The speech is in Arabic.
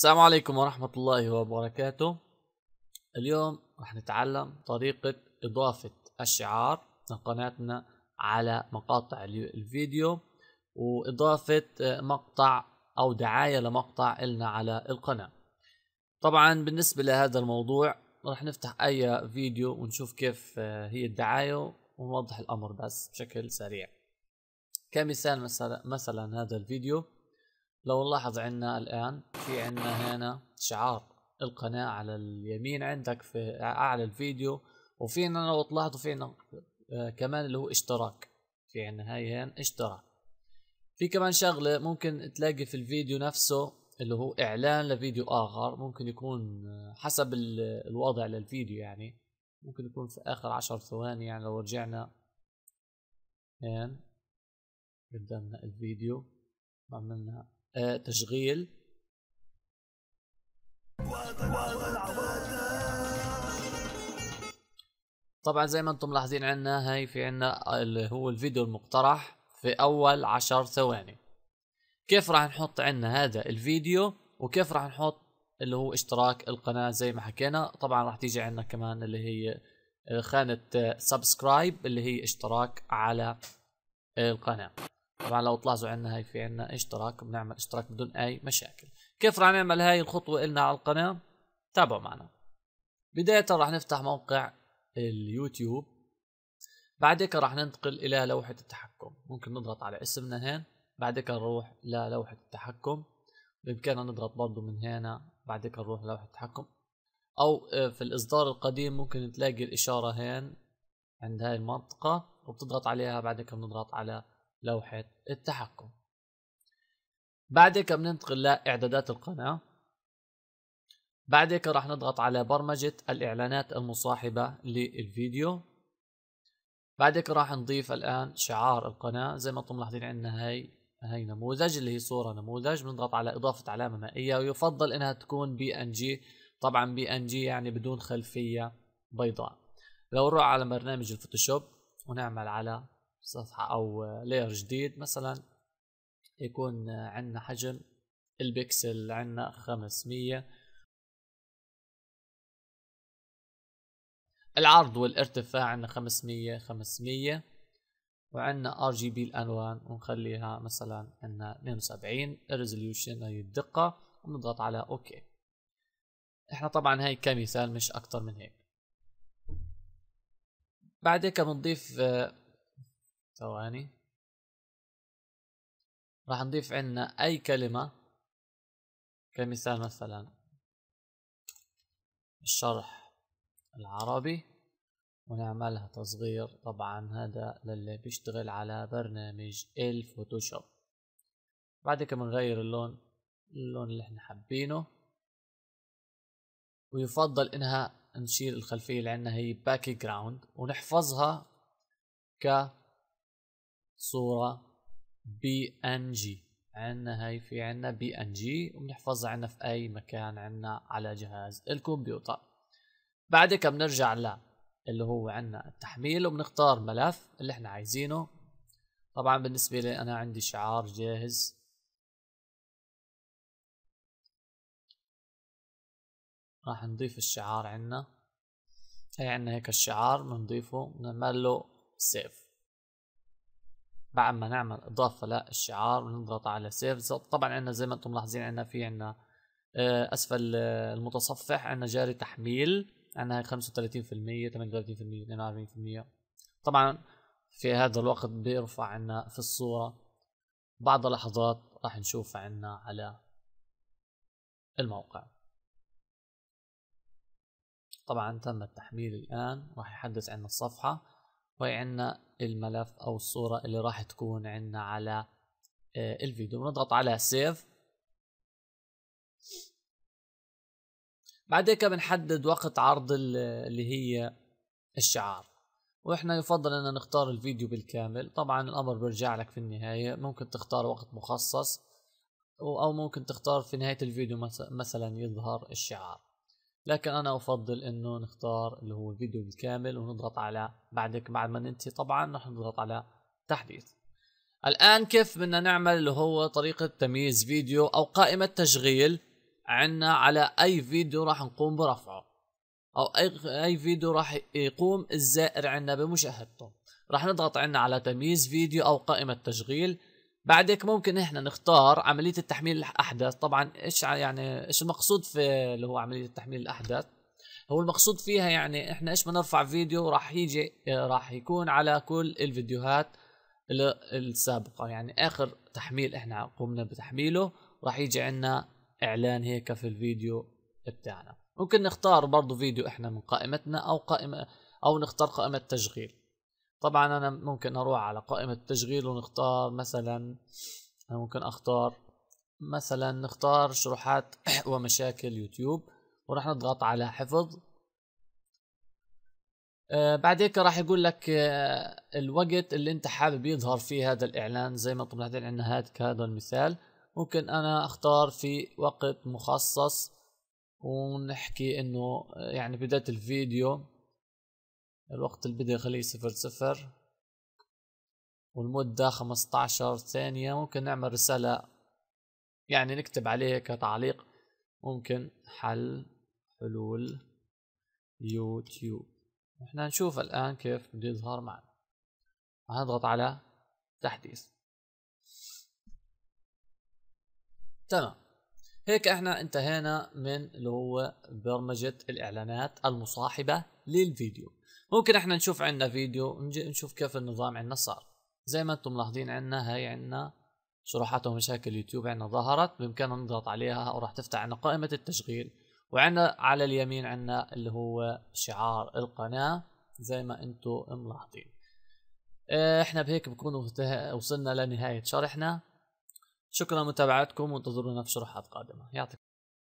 السلام عليكم ورحمة الله وبركاته. اليوم راح نتعلم طريقة إضافة الشعار. لقناتنا على مقاطع الفيديو وإضافة مقطع أو دعاية لمقطع إلنا على القناة. طبعا بالنسبة لهذا الموضوع راح نفتح أي فيديو ونشوف كيف هي الدعاية ونوضح الأمر بس بشكل سريع. كمثال مثلا هذا الفيديو. لو نلاحظ عندنا الآن في عندنا هنا شعار القناة على اليمين عندك في أعلى الفيديو وفينا لو تلاحظوا فينا آه كمان اللي هو اشتراك. في عندنا هاي هين اشتراك. في كمان شغلة ممكن تلاقي في الفيديو نفسه اللي هو إعلان لفيديو آخر ممكن يكون حسب الوضع للفيديو يعني. ممكن يكون في آخر عشر ثواني يعني لو رجعنا هين قدامنا الفيديو عملنا آه تشغيل. طبعا زي ما أنتم ملاحظين عندنا هاي في عندنا اللي هو الفيديو المقترح في أول عشر ثواني. كيف راح نحط عندنا هذا الفيديو وكيف راح نحط اللي هو اشتراك القناة زي ما حكينا؟ طبعا راح تيجي عندنا كمان اللي هي خانة subscribe اللي هي اشتراك على القناة. طبعا لو تلاحظوا عندنا هاي في عندنا اشتراك بنعمل اشتراك بدون أي مشاكل. كيف راح نعمل هاي الخطوة إلنا على القناة؟ تابعوا معنا. بداية راح نفتح موقع اليوتيوب. بعد هيك راح ننتقل إلى لوحة التحكم. ممكن نضغط على اسمنا هين بعد هيك نروح للوحة التحكم. بإمكاننا نضغط برضو من هنا بعد هيك نروح لوحة التحكم. أو في الإصدار القديم ممكن تلاقي الإشارة هين عند هاي المنطقة وبتضغط عليها بعد هيك بنضغط على لوحة التحكم. بعد هيك بننتقل لإعدادات القناة؟ بعد هيك راح نضغط على برمجة الإعلانات المصاحبة للفيديو. بعد هيك راح نضيف الآن شعار القناة. زي ما أنتم ملاحظين عندنا هاي هاي نموذج اللي هي صورة نموذج. بنضغط على إضافة علامة مائية ويفضل إنها تكون بي إن جي. طبعا PNG يعني بدون خلفية بيضاء. لو نروح على برنامج الفوتوشوب ونعمل على صفحة أو layer جديد مثلا يكون عندنا حجم البكسل عندنا 500 العرض والارتفاع عندنا 500 500 وعندنا RGB الألوان ونخليها مثلا عندنا 72 ال resolution هي الدقة ونضغط على OK. إحنا طبعا هاي كمثال مش أكتر من هيك. بعد هيك بنضيف ثواني. راح نضيف عندنا أي كلمة كمثال مثلا. الشرح العربي ونعملها تصغير. طبعا هذا للي بيشتغل على برنامج ال Photoshop. بعد كده بنغير اللون اللون اللي إحنا حابينه. ويفضل إنها نشيل الخلفية اللي عندنا هي background ونحفظها كصورة PNG. عندنا هاي في عندنا PNG وبنحفظها عندنا في أي مكان عندنا على جهاز الكمبيوتر. بعد بنرجع ل اللي هو عندنا التحميل وبنختار ملف اللي إحنا عايزينه. طبعا بالنسبة لي أنا عندي شعار جاهز. راح نضيف الشعار عندنا. هي عندنا هيك الشعار بنضيفه بنعمل له سيف. بعد ما نعمل إضافة للشعار بنضغط على سيف. طبعا عندنا زي ما أنتم ملاحظين عندنا في عندنا أسفل المتصفح. عندنا جاري تحميل. عندنا 35% 38% 42% طبعا في هذا الوقت بيرفع عنا في الصورة بعد لحظات راح نشوف عنا على الموقع. طبعا تم التحميل الآن راح يحدث عنا الصفحة. وهي عنا الملف أو الصورة اللي راح تكون عنا على الفيديو. بنضغط على سيف بعد هيك بنحدد وقت عرض اللي هي الشعار. وإحنا يفضل ان نختار الفيديو بالكامل. طبعا الأمر بيرجع لك في النهاية. ممكن تختار وقت مخصص أو ممكن تختار في نهاية الفيديو مثلا يظهر الشعار. لكن أنا أفضل إنه نختار اللي هو الفيديو بالكامل ونضغط على بعدك بعد ما ننتهي طبعا رح نضغط على تحديث. الآن كيف بدنا نعمل اللي هو طريقة تمييز فيديو أو قائمة تشغيل عنا على أي فيديو راح نقوم برفعه؟ أو أي أي فيديو راح يقوم الزائر عنا بمشاهدته؟ راح نضغط عنا على تمييز فيديو أو قائمة تشغيل بعدك ممكن إحنا نختار عملية التحميل الاحداث طبعا إيش يعني إيش المقصود في اللي هو عملية تحميل الاحداث هو المقصود فيها يعني إحنا إيش بنرفع فيديو راح يجي راح يكون على كل الفيديوهات السابقة. يعني آخر تحميل إحنا قمنا بتحميله راح يجي عنا إعلان هيك في الفيديو بتاعنا. ممكن نختار برضو فيديو إحنا من قائمتنا أو قائمة أو نختار قائمة تشغيل. طبعا أنا ممكن أروح على قائمة التشغيل ونختار مثلا أنا ممكن أختار مثلا نختار شروحات ومشاكل يوتيوب وراح نضغط على حفظ. آه بعد هيك راح يقول لك آه الوقت اللي أنت حابب يظهر فيه هذا الإعلان زي ما طلعت عندنا هذا هذا المثال. ممكن أنا أختار في وقت مخصص ونحكي إنه آه، يعني بداية الفيديو. الوقت البدء خليه صفر صفر والمدة خمسة عشر ثانية. ممكن نعمل رسالة يعني نكتب عليه كتعليق. ممكن حل حلول يوتيوب. إحنا نشوف الآن كيف بده يظهر معنا. هنضغط على تحديث. تمام. هيك إحنا انتهينا من اللي هو برمجة الإعلانات المصاحبة للفيديو. ممكن إحنا نشوف عندنا فيديو نشوف كيف النظام عندنا صار. زي ما أنتم ملاحظين عندنا هاي عندنا شروحات ومشاكل يوتيوب عندنا ظهرت بامكاننا نضغط عليها وراح تفتح عندنا قائمة التشغيل. وعندنا على اليمين عندنا اللي هو شعار القناة زي ما أنتم ملاحظين. آه، إحنا بهيك بكون وصلنا لنهاية شرحنا. شكرا لمتابعتكم وانتظرونا في شروحات قادمة. يعطيكم